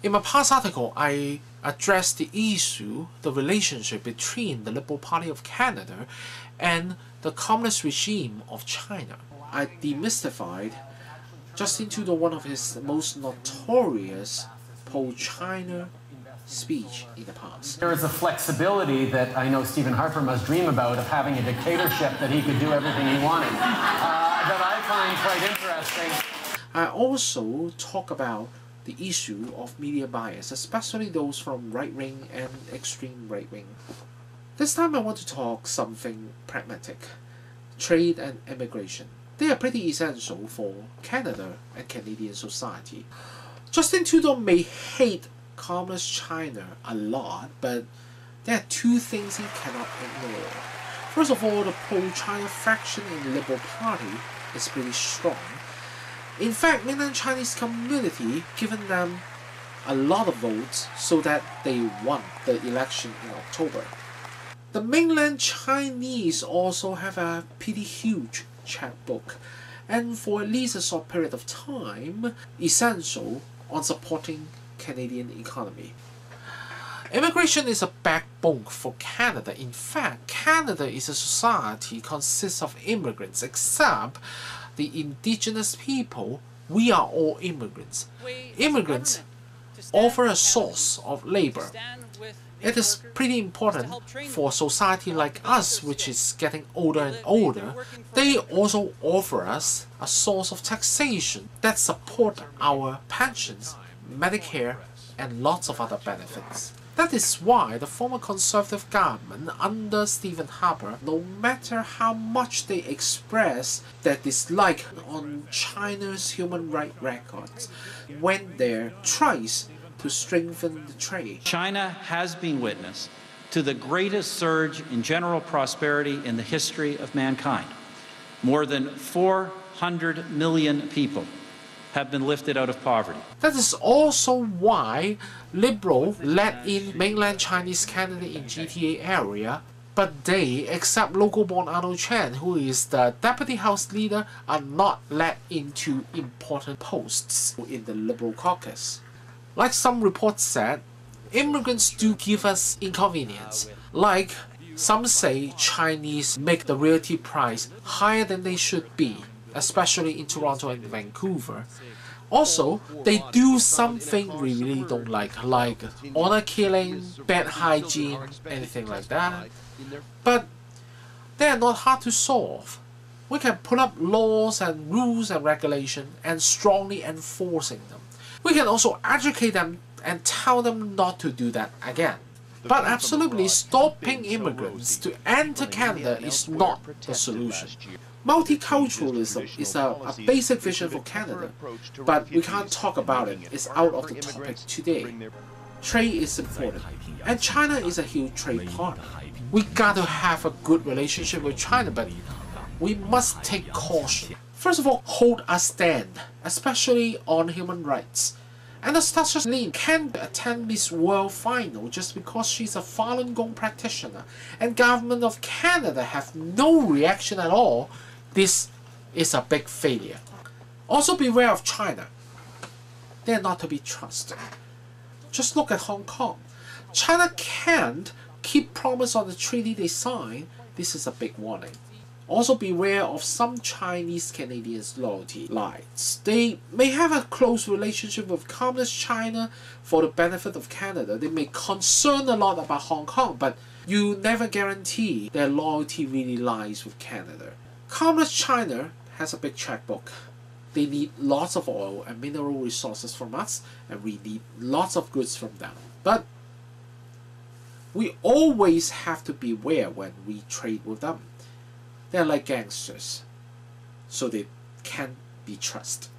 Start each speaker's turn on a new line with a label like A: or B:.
A: In my past article, I addressed the issue, the relationship between the Liberal Party of Canada and the communist regime of China. I demystified Justin Trudeau, one of his most notorious pro-China speech in the past.
B: There is a flexibility that I know Stephen Harper must dream about of having a dictatorship that he could do everything he wanted, uh, that I find quite interesting.
A: I also talk about the issue of media bias, especially those from right-wing and extreme right-wing. This time I want to talk something pragmatic, trade and immigration. They are pretty essential for Canada and Canadian society. Justin Trudeau may hate communist China a lot, but there are two things he cannot ignore. First of all, the pro-China faction in the Liberal Party is pretty strong. In fact, mainland Chinese community given them a lot of votes so that they won the election in October. The mainland Chinese also have a pretty huge checkbook and for at least a short period of time essential on supporting Canadian economy. Immigration is a backbone for Canada. In fact, Canada is a society consists of immigrants except the indigenous people. We are all immigrants. Immigrants offer a source of labor it is pretty important for society like us, which is getting older and older. They also offer us a source of taxation that support our pensions, Medicare, and lots of other benefits. That is why the former Conservative government under Stephen Harper, no matter how much they express their dislike on China's human rights records, went there twice to strengthen the trade.
C: China has been witness to the greatest surge in general prosperity in the history of mankind. More than 400 million people have been lifted out of poverty.
A: That is also why Liberal let in mainland Chinese candidate in GTA area, but they, except local born Arnold Chan, who is the deputy house leader, are not let into important posts in the Liberal caucus. Like some reports said, immigrants do give us inconvenience. Like some say Chinese make the realty price higher than they should be, especially in Toronto and Vancouver. Also, they do something we really don't like, like honor killing, bad hygiene, anything like that. But they are not hard to solve. We can put up laws and rules and regulation and strongly enforcing them. We can also educate them and tell them not to do that again. But absolutely stopping immigrants to enter Canada is not the solution. Multiculturalism is a, a, basic vision for Canada, but we can't talk about it. It's out of the topic today. Trade is important, and China is a huge trade partner. We gotta have a good relationship with China, but we must take caution. First of all, hold a stand, especially on human rights. Anastasia Lin can't attend Miss World final just because she's a Falun Gong practitioner and government of Canada have no reaction at all. This is a big failure. Also beware of China. They're not to be trusted. Just look at Hong Kong. China can't keep promise on the treaty they signed. This is a big warning. Also beware of some Chinese Canadians loyalty lies. They may have a close relationship with Communist China for the benefit of Canada. They may concern a lot about Hong Kong, but you never guarantee their loyalty really lies with Canada. Communist China has a big checkbook. They need lots of oil and mineral resources from us, and we need lots of goods from them. But we always have to beware when we trade with them. They're like gangsters, so they can't be trusted.